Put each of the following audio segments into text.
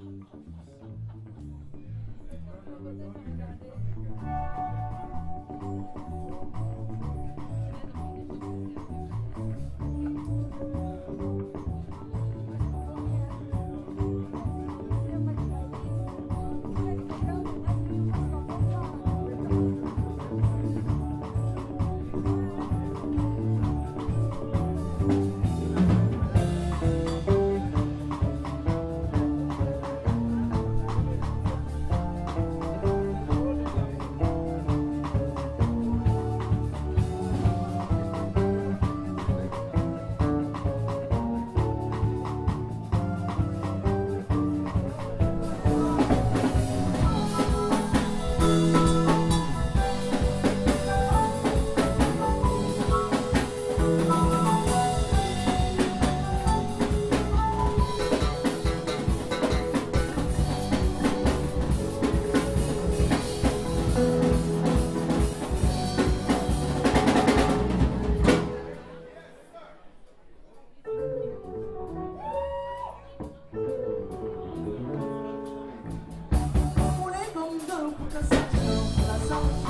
Thank you. 松。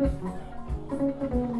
Thank you.